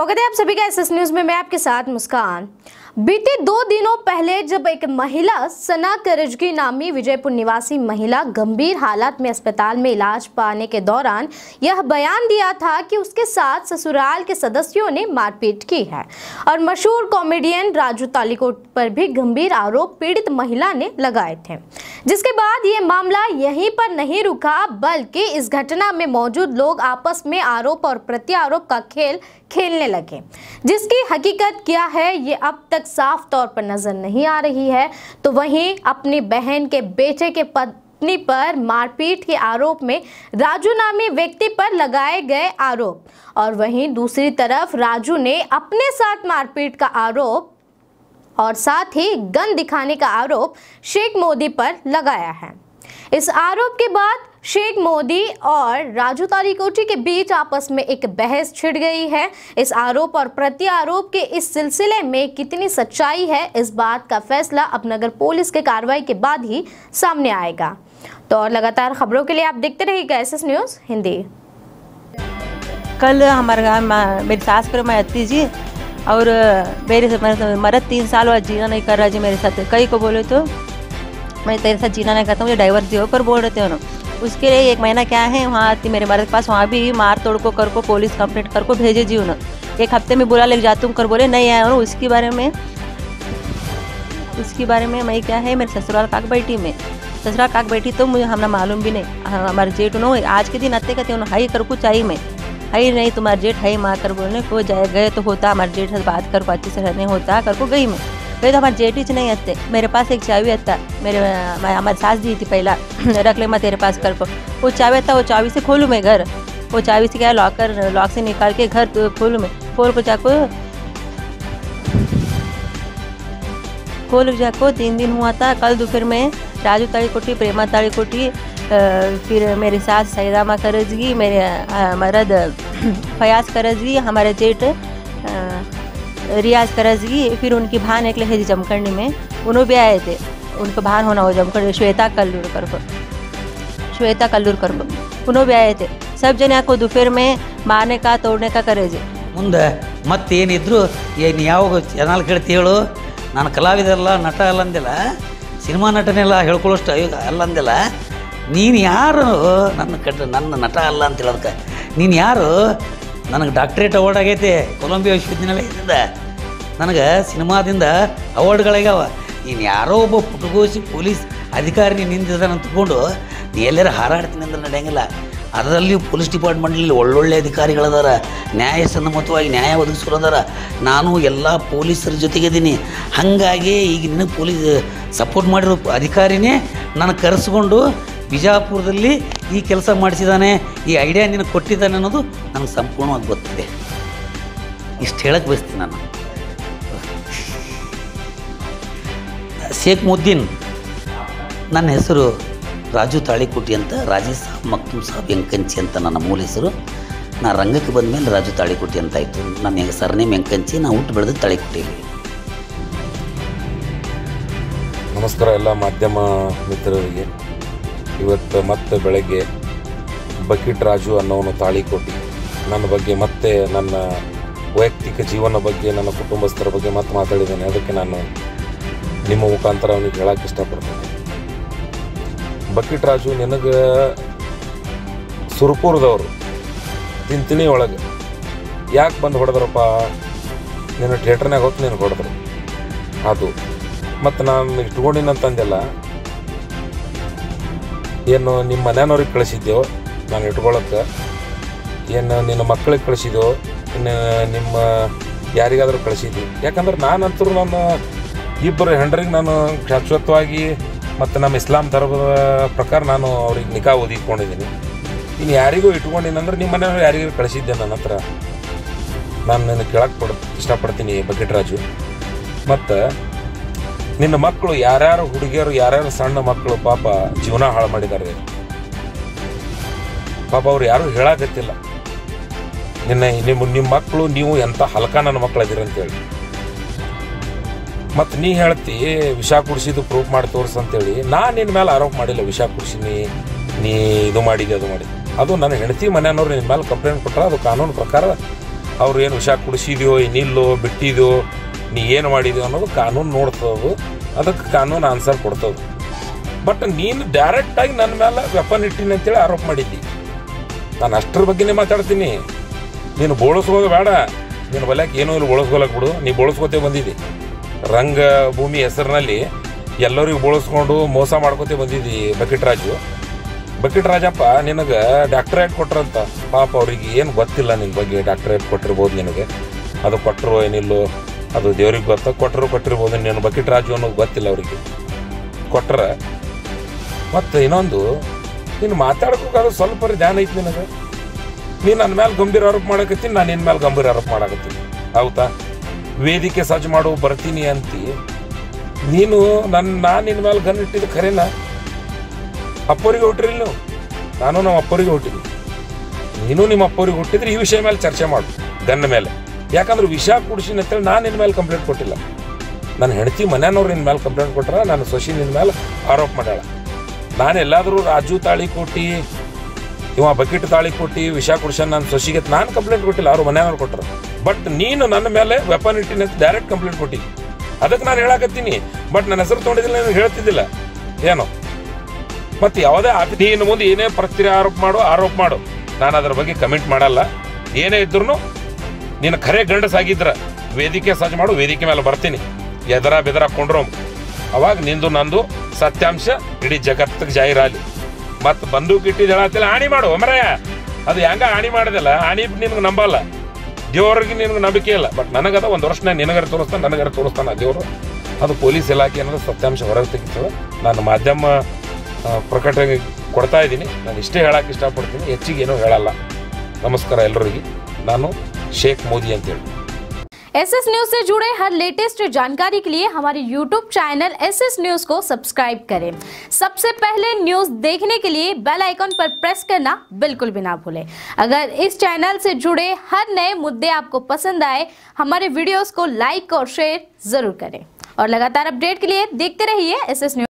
स्वागत है आप सभी का एस न्यूज़ में, मैं आपके साथ मुस्कान। बीते दो दिनों पहले जब एक महिला, सना करजगी नामी विजयपुर निवासी महिला गंभीर हालत में अस्पताल में इलाज पाने के दौरान यह बयान दिया था कि उसके साथ ससुराल के सदस्यों ने मारपीट की है और मशहूर कॉमेडियन राजू तालिकोट पर भी गंभीर आरोप पीड़ित महिला ने लगाए थे। जिसके बाद ये मामला यहीं पर नहीं रुका, बल्कि इस घटना में मौजूद लोग आपस में आरोप और प्रत्यारोप का खेल खेलने लगे। जिसकी हकीकत क्या है, ये अब तक साफ़ तौर पर नज़र नहीं आ रही है। तो वहीं अपनी बहन के बेटे के पत्नी पर मारपीट के आरोप में राजू नामी व्यक्ति पर लगाए गए आरोप। और वहीं दूसरी तरफ़ राजू ने अपने साथ मारपीट का आरोप और साथ ही गन दिखाने का आरोप शेख मोदी पर लगाया है। इस आरोप के बाद शेख मोदी और राजू तारीकोटी के बीच आपस में एक बहस छिड़ गई है। इस आरोप और प्रत्यारोप के इस सिलसिले में कितनी सच्चाई है, इस बात का फैसला अब नगर पुलिस के कार्रवाई के बाद ही सामने आएगा। तो और लगातार खबरों के लिए आप देखते रहिएगा एस एस न्यूज़ हिंदी। कल हमारे मेरी सास पर मैं आती जी और मेरे से मरद तीन साल बाद जीना नहीं कर रहा जी मेरे साथ। कई को बोले तो मैं तेरे साथ जीना नहीं करता मुझे डाइवर्स दियो कर बोल रहे थे उन्होंने। उसके लिए एक महीना क्या है वहाँ आती मेरे मर्द के पास वहाँ भी मार तोड़ को कर को पुलिस कंप्लेंट कर को भेजे जी उन्होंने। एक हफ़्ते में बुला ले जा तुम कर बोले नहीं आया और उसके बारे में उसके बारे में मैं क्या है मेरे ससुराल काक बैठी में। ससुराल काक बैठी तो मुझे हमें मालूम भी नहीं हाँ, हमारे जेठ नो आज के दिन आते कहते उन्होंने हाई कर को चाहिए मैं। हाई नहीं तुम्हारे जेठ हाई माँ कर बोलने को जाए गए तो होता हमारे जेठ से बात कर को अच्छे से रहने होता कर को गई मैं। गई तो हमारे जेठ ही नहीं आते। मेरे पास एक चावी आता मेरे हमारी सास दी थी पहला रख ले मैं तेरे पास कर को। वो चावी आता वो चाबी से खोलूँ मैं घर। वो चाबी से क्या लॉकर लॉक से निकाल के घर तो खोलूँ मैं। खोल को जाको। खोल जाको तीन दिन हुआ था कल दोपहर में राजू ताड़ी कोठी प्रेमा ताड़ी कोठी फिर मेरी सास सैदामा करजगी मेरे अ, मरद फयाज करजगी हमारे जेठ अ, रियाज करजगी फिर उनकी भान निकले है जमखंडी में उन्होंने भी आए थे उनका भान होना हो जमखंडी श्वेता कल्लूर कर को श्वेता कल्लूर कर को उन्होंने भी आए थे सब जने को दोपहर में मारने का तोड़ने का करे जे ಮುಂದೆ ಮತ್ತೇನಿದ್ರು ಏನು ಯಾವ ಚಾನಲ್ ಕೇಳ್ತಿ ಹೇಳು ನಾನು ಕಲಾವಿದಲ್ಲ ನಟ ಅಲ್ಲ ಅಂದಿಲ್ಲ ಸಿನಿಮಾ ನಟನೆಲ್ಲ ಹೇಳ್ಕೊಳ್ಳೋಷ್ಟು ಅಯ್ಯೋ ಅಲ್ಲ ಅಂದಿಲ್ಲ ನೀನು ಯಾರು? ನನ್ನ ಕಟ್ ನನ್ನ ನಟ ಅಲ್ಲ ಅಂತ ಹೇಳೋದಕ್ಕೆ. ನೀನು ಯಾರು? ನನಗೆ ಡಾಕ್ಟ್ರೇಟ್ ಅವಾರ್ಡ್ ಆಗೈತೆ. ಕೊಲಂಬಿಯಾ ವಿಶ್ವವಿದ್ಯಾನಿಲಯದಿಂದ ನನಗೆ ಸಿನಿಮಾದಿಂದ ಅವಾರ್ಡ್ಗಳಾಗ್ಯಾವ ನೀನು ಯಾರೋ ಒಬ್ಬ ಪುಟಗೋಸಿ ಪೊಲೀಸ್ ಅಧಿಕಾರಿ ನಿಂತಿದ್ದಾನೆ ಅಂದ್ಕೊಂಡು ನೀ ಎಲ್ಲರೂ ಹಾರಾಡ್ತೀನಿ ಅಂದ್ರೆ ನಡೆಯಂಗಿಲ್ಲ. ಅದರಲ್ಲಿ ಪೊಲೀಸ್ ಡಿಪಾರ್ಟ್ಮೆಂಟ್ನಲ್ಲಿ ಒಳ್ಳೊಳ್ಳೆ ಅಧಿಕಾರಿಗಳದಾರ. ನ್ಯಾಯಸಮ್ಮತವಾಗಿ ನ್ಯಾಯ ಒದಗಿಸೋರದಾರ ನಾನು ಎಲ್ಲ ಪೊಲೀಸರ ಜೊತೆಗಿದ್ದೀನಿ. ಹಾಗಾಗಿ ಈಗ ನಿನಗೆ ಪೊಲೀಸ್ ಸಪೋರ್ಟ್ ಮಾಡಿರೋ ಅಧಿಕಾರಿನೇ ನಾನು ಕರೆಸ್ಕೊಂಡು ಬಿಜಾಪುರದಲ್ಲಿ ಈ ಕೆಲಸ ಮಾಡಿಸಿದ್ದಾನೆ ಈ ಐಡಿಯಾ ನಿನಗೆ ಕೊಟ್ಟಿದ್ದಾನೆ ಅನ್ನೋದು ನನಗೆ ಸಂಪೂರ್ಣವಾಗಿ ಗೊತ್ತಿದೆ. ಇಷ್ಟು ಹೇಳಕ್ಕೆ ಬಯಸ್ತೀನಿ ನಾನು. ಶೇಖ್ ಮುದ್ದೀನ್, ನನ್ನ ಹೆಸರು ರಾಜು ತಾಳಿಕೋಟಿ ಅಂತ ರಾಜೀವ್ ಸಾಬ್, ಮಕ್ತುಮ್ ಸಾಬ್ ಎಂಕಂಚಿ ಅಂತ ನನ್ನ ಮೂಲ ಹೆಸರು. ನಾನು ರಂಗಕ್ಕೆ ಬಂದ ಮೇಲೆ ರಾಜು ತಾಳಿಕೋಟಿ ಅಂತ ಆಯಿತು. ನನ್ನ ಸರ್ನೇಮ್ ಎಂಕಂಚಿ ನಾ ಹುಟ್ಟು ಬೆಳೆದು ತಾಳಿಕೋಟಿಯಲ್ಲಿ ನಮಸ್ಕಾರ ಎಲ್ಲ ಮಾಧ್ಯಮ ಮಿತ್ರರಿಗೆ. ಇವತ್ತು ಮತ್ತೆ ಬೆಳಗ್ಗೆ ಬಕೀಟ್ ರಾಜು ಅನ್ನೋನು ತಾಳಿ ಕೊಟ್ಟು. ನನ್ನ ಬಗ್ಗೆ ಮತ್ತೆ ನನ್ನ ವೈಯಕ್ತಿಕ ಜೀವನ ಬಗ್ಗೆ, ನನ್ನ ಕುಟುಂಬಸ್ಥರ ಬಗ್ಗೆ ಮತ್ತೆ ಮಾತಾಡಿದ್ದೇನೆ. ಅದಕ್ಕೆ ನಾನು ನಿಮ್ಮ ಮುಖಾಂತರ ಅವನಿಗೆ ಹೇಳಕ್ಕೆ ಇಷ್ಟಪಡ್ತೇನೆ. ಬಕೀಟ್ ರಾಜು ನಿನಗೆ ಸುರ್ಪುರದವರು ತಿಂತಿನಿ ಒಳಗೆ. ಯಾಕೆ ಬಂದು ಹೊಡೆದ್ರಪ್ಪ? ನಿನ್ನ ಥಿಯೇಟ್ರ್ನಾಗ ಹೊತ್ತು ನೀನು ಹೊಡೆದ್ರು. ಅದು. ಮತ್ತು ನಾನು ಇಟ್ಕೊಂಡಿನಂತಂದೆಲ್ಲ ಏನು ನಿಮ್ಮ ಮನೆಯವ್ರಿಗೆ ಕಳಿಸಿದ್ದೆವು ನಾನು ಇಟ್ಕೊಳಕ್ಕೆ. ಏನು ನಿನ್ನ ಮಕ್ಕಳಿಗೆ ಕಳಿಸಿದ್ದೆವು ಇನ್ನು ನಿಮ್ಮ ಯಾರಿಗಾದರೂ ಕಳಿಸಿದ್ದೆ ಯಾಕಂದ್ರೆ ನಾನಂತೂ ನಾನು ಇಬ್ಬರು ಹೆಂಡ್ರಿಗೆ ನಾನು ಶಾಶ್ವತವಾಗಿ ಮತ್ತು ನಮ್ಮ ಇಸ್ಲಾಂ ಧರ್ಮದ ಪ್ರಕಾರ ನಾನು ಅವ್ರಿಗೆ ನಿಕಾ ಓದಿಕೊಂಡಿದ್ದೀನಿ ಇನ್ನು ಯಾರಿಗೂ ಇಟ್ಕೊಂಡಿನಂದ್ರೆ ನಿಮ್ಮ ಮನೆಯವ್ರು ಯಾರಿಗೂ ಕಳಿಸಿದ್ದೆ ನನ್ನ ಹತ್ರ. ನಾನು ನಿನ್ನ ಕೇಳಕ್ಕೆ ಕೊಡ ಇಷ್ಟಪಡ್ತೀನಿ ಬಕೆಟ್ ರಾಜು ಮತ್ತು ನಿನ್ನ ಮಕ್ಕಳು ಯಾರ್ಯಾರು ಹುಡುಗಿಯರು, ಯಾರ್ಯಾರು ಸಣ್ಣ ಮಕ್ಕಳು ಪಾಪ ಜೀವನ ಹಾಳು ಮಾಡಿದ್ದಾರೆ. ಪಾಪ ಅವ್ರು ಯಾರು ಹೇಳಾಕತ್ತಿಲ್ಲ. ನಿನ್ನ, ನಿಮ್ಮ ನಿಮ್ಮ ಮಕ್ಕಳು, ನೀವು ಎಂಥ ಹಲ್ಕ ನನ್ನ ಮಕ್ಕಳು ಅದೀರ ಅಂತೇಳಿ. ಮತ್ತು ನೀ ಹೇಳ್ತಿ, ವಿಷ ಕುಡಿಸಿದ್ದು ಪ್ರೂಫ್ ಮಾಡಿ ತೋರಿಸ್ ಅಂತೇಳಿ. ನಾ ನಿನ್ನ ಮೇಲೆ ಆರೋಪ ಮಾಡಿಲ್ಲ, ವಿಷ ಕುಡಿಸಿನಿ, ನೀ ಇದು ಮಾಡಿದೆ ಅದು ಮಾಡಿ ಅದು ನನ್ನ ಹೆಂಡತಿ ಮನೆಯವ್ರು ನಿನ್ನ ಮೇಲೆ ಕಂಪ್ಲೇಂಟ್ ಕೊಟ್ಟರೆ ಅದು ಕಾನೂನು ಪ್ರಕಾರ ಅವ್ರು ಏನು ವಿಷ ಕುಡಿಸಿದ್ಯೋ ಏನಿಲ್ಲೋ ಬಿಟ್ಟಿದ್ಯೋ ನೀ ಏನು ಮಾಡಿದ್ಯೋ ಅನ್ನೋದು ಕಾನೂನು ನೋಡ್ತದದು. ಅದಕ್ಕೆ ಕಾನೂನು ಆನ್ಸರ್ ಕೊಡ್ತದೆ ಬಟ್ ನೀನು ಡೈರೆಕ್ಟಾಗಿ ನನ್ನ ಮೇಲೆ ವೆಪನ್ ಇಟ್ಟಿನಿ ಅಂತೇಳಿ ಆರೋಪ ಮಾಡಿದ್ದಿ. ನಾನು ಅಷ್ಟರ ಬಗ್ಗೆನೇ ಮಾತಾಡ್ತೀನಿ. ನೀನು ಬೋಳಿಸ್ಕೋದು ಬೇಡ. ನೀನು ಬಲ್ಯಾಕೆ ಏನೂ ಇಲ್ಲ ಬೋಳಿಸ್ಕೊಲಕ್ಕೆ ಬಿಡು. ನೀ ಬೋಳಿಸ್ಕೋತೇ ಬಂದಿದ್ದಿ. ರಂಗ ಭೂಮಿ ಹೆಸರಿನಲ್ಲಿ ಎಲ್ಲರಿಗೂ ಬೋಳಿಸ್ಕೊಂಡು ಮೋಸ ಮಾಡ್ಕೋತೆ ಬಂದಿದ್ದಿ ಬಕೆಟ್ ರಾಜು. ಬಕೆಟ್ ರಾಜಪ್ಪ, ನಿನಗೆ ಡಾಕ್ಟ್ರೇಟ್ ಕೊಟ್ರಂತ. ಪಾಪ ಅವ್ರಿಗೆ ಏನು ಗೊತ್ತಿಲ್ಲ ನಿನ್ನ ಬಗ್ಗೆ ಡಾಕ್ಟ್ರೇಟ್ ಕೊಟ್ಟಿರ್ಬೋದು ನಿನಗೆ. ಅದು ಕೊಟ್ಟರು ಏನಿಲ್ಲೋ. ಅದು ದೇವ್ರಿಗೆ ಗೊತ್ತ, ಕೊಟ್ಟರು ಕೊಟ್ಟಿರ್ಬೋದು, ನೀನು ಬಕೆಟ್ ರಾಜು ಅನ್ನೋದು ಗೊತ್ತಿಲ್ಲ ಅವರಿಗೆ. ಕೊಟ್ರ. ಮತ್ತು ಇನ್ನೊಂದು, ನೀನು ಮಾತಾಡ್ಬೇಕಾದ್ರೆ ಸ್ವಲ್ಪ ಧ್ಯಾನ ಐತಿ ನಿನಗೆ. ನೀನು ನನ್ನ ಮೇಲೆ ಗಂಭೀರ ಆರೋಪ ಮಾಡಕತ್ತೀನಿ, ನಾನು ನಿನ್ನ ಮೇಲೆ ಗಂಭೀರ ಆರೋಪ ಮಾಡಕತ್ತೀನಿ. ಹೌದಾ? ವೇದಿಕೆ ಸಜ್ಜು ಮಾಡು, ಬರ್ತೀನಿ ಅಂತ. ನೀನು ನನ್ನ ನಾನು ನಿನ್ನ ಮೇಲೆ ಗನ್ ಇಟ್ಟಿದ್ದು ಖರೇನಾ? ಅಪ್ಪರಿಗೆ ಹುಟ್ಟಿರಿ ನೀವು? ನಾನು ನಮ್ಮ ಅಪ್ಪರಿಗೆ ಹುಟ್ಟಿದ್ವಿ ನೀನು ನಿಮ್ಮ ಅಪ್ಪರಿಗೆ ಹುಟ್ಟಿದ್ರೆ ಈ ವಿಷಯ ಮೇಲೆ ಚರ್ಚೆ ಮಾಡು ಗನ್ನ ಮೇಲೆ. ಯಾಕಂದ್ರೆ ವಿಷ ಕುಡಿಸಿನ ಅಂತೇಳಿ ನಾನು ನಿನ್ನ ಮೇಲೆ ಕಂಪ್ಲೇಂಟ್ ಕೊಟ್ಟಿಲ್ಲ. ನನ್ನ ಹೆಂಡತಿ ಮನೆಯವ್ರು ನಿನ್ನ ಮೇಲೆ ಕಂಪ್ಲೇಂಟ್ ಕೊಟ್ಟರೆ ನಾನು ಸೊಸಿ ನಿನ್ನ ಮೇಲೆ ಆರೋಪ ಮಾಡ್ಯಾಳ. ನಾನು ಎಲ್ಲಾದರೂ ರಾಜು ತಾಳಿ ಕೊಟ್ಟು, ಇವ ಬಕೆಟ್ ತಾಳಿ ಕೊಟ್ಟು, ವಿಷ ಕುಡಿಸ ನಾನು ಸೊಸಿಗೆ ನಾನು ಕಂಪ್ಲೇಂಟ್ ಕೊಟ್ಟಿಲ್ಲ, ಅವ್ರು ಮನೆಯವ್ರು ಕೊಟ್ಟರು ಬಟ್ ನೀನು ನನ್ನ ಮೇಲೆ ವೆಪನ್ ಇಟ್ಟಿನ ಡೈರೆಕ್ಟ್ ಕಂಪ್ಲೇಂಟ್ ಕೊಟ್ಟಿ. ಅದಕ್ಕೆ ನಾನು ಹೇಳಕತ್ತೀನಿ. ಬಟ್ ನನ್ನ ಹೆಸರು ತೊಗೊಂಡಿದ್ದಿಲ್ಲ, ನಾನು ಹೇಳ್ತಿದ್ದಿಲ್ಲ. ಏನೋ? ಮತ್ತೆ ಯಾವುದೇ ಆಫಿ ಇನ್ನು ಮುಂದೆ ಏನೇ ಪ್ರತಿಕ್ರಿಯೆ ಆರೋಪ ಮಾಡು ಆರೋಪ ಮಾಡು. ನಾನು ಅದ್ರ ಬಗ್ಗೆ ಕಮೆಂಟ್ ಮಾಡಲ್ಲ. ಏನೇ ಇದ್ರು ನೀನು ಖರೆ ಗಂಡಸಾಗಿದ್ರ, ವೇದಿಕೆ ಸಜ್ಜು ಮಾಡು, ವೇದಿಕೆ ಮೇಲೆ ಬರ್ತೀನಿ. ಎದರ ಬೆದರ ಕೊಂಡ್ರೋಮ್ ಅವಾಗ ನಿಂದು ನಂದು ಸತ್ಯಾಂಶ ಇಡೀ ಜಗತ್ತಿಗೆ ಜಾಹೀರಾಲಿ. ಮತ್ತೆ ಬಂದೂಕ್ ಇಟ್ಟಿದ್ದು ಹೇಳತ್ತಿಲ್ಲ, ಆಣಿ ಮಾಡು, ಅಮರಯ್ಯ. ಅದು ಹೆಂಗ ಆಣಿ ಮಾಡಿದೆಲ್ಲ, ಆಣಿ ನಿನ್ಗೆ ನಂಬಲ್ಲ. ದೇವ್ರಿಗೆ ನಿನ್ಗೆ ನಂಬಿಕೆ ಇಲ್ಲ. ಬಟ್ ನನಗದ ಒಂದು ವರ್ಷ ನಿನಗರ ತೋರಿಸ್ತಾನೆ, ನನಗರ ತೋರಿಸ್ತಾನೆ ದೇವರು. ಅದು ಪೊಲೀಸ್ ಇಲಾಖೆ ಅನ್ನೋದು ಸತ್ಯಾಂಶ ಹೊರಗೆ ತೆಗಿತದೆ ನಾನು ಮಾಧ್ಯಮ ಪ್ರಕಟಣೆ ಕೊಡ್ತಾ ಇದ್ದೀನಿ. ನಾನು ಇಷ್ಟೇ ಹೇಳಕ್ಕೆ ಇಷ್ಟಪಡ್ತೀನಿ ಹೆಚ್ಚಿಗೆ ಏನೂ ಹೇಳಲ್ಲ. ನಮಸ್ಕಾರ ಎಲ್ಲರಿಗೆ ನಾನು शेख मोदी अंकेडू एस एस न्यूज़ से जुड़े हर लेटेस्ट जानकारी के लिए हमारे YouTube channel S S news को सब्सक्राइब करें। सबसे पहले न्यूज़ देखने के लिए बेल आइकॉन पर प्रेस करना बिल्कुल भी ना भूलें। अगर इस चैनल से जुड़े हर नए मुद्दे आपको पसंद आए, हमारे वीडियोस को लाइक और शेयर ज़रूर करें। और लगातार अपडेट के लिए देखते रहिए एस एस न्यूज़।